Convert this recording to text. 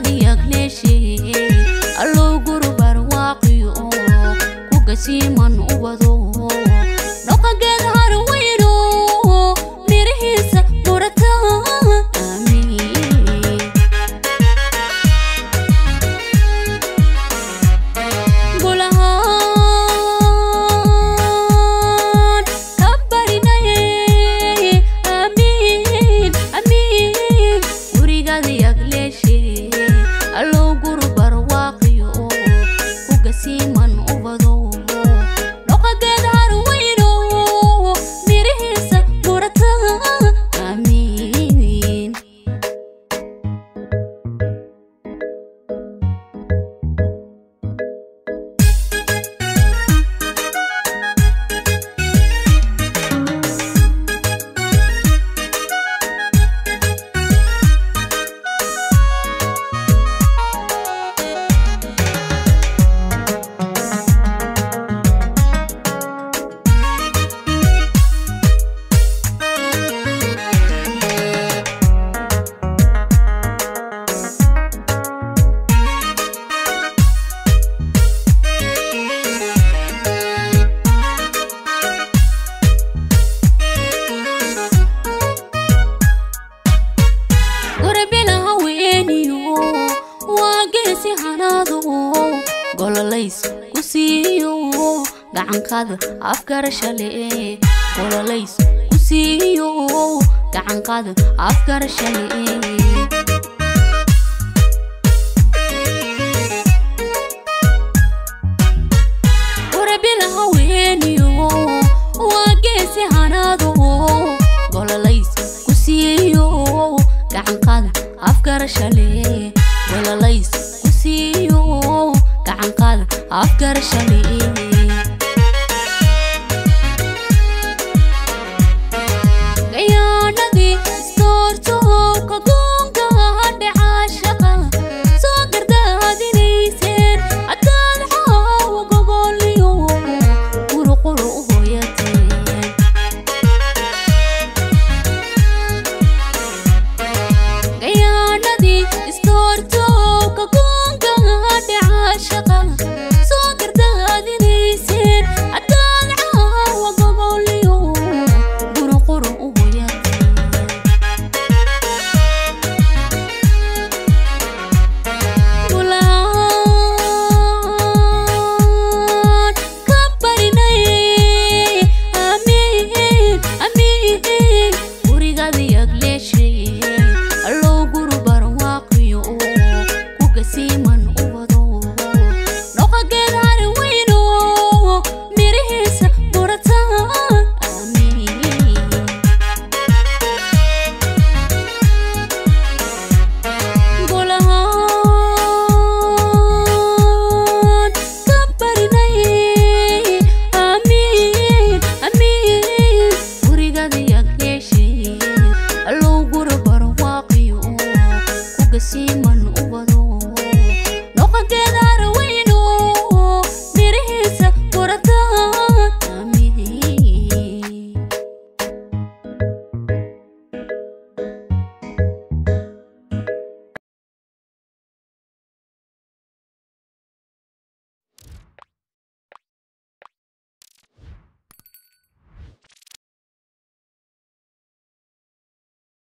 the ugly kusiiyo gacankaada afgarashale ololays kusiiyo gacankaada afgarashale Afkar Shami'i